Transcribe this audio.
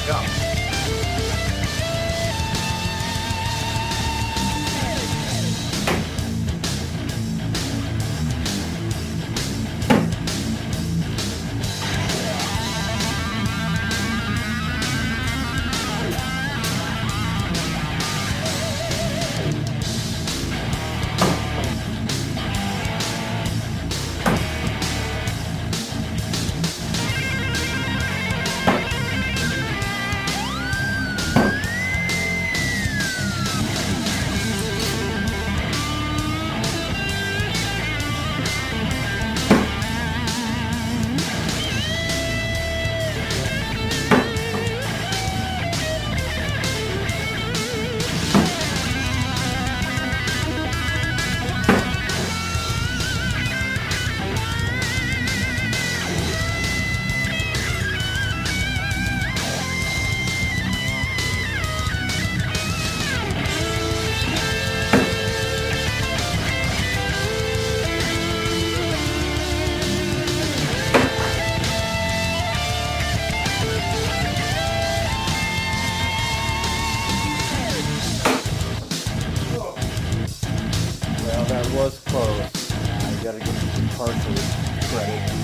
gmail.com. was close. I gotta give him some partial credit.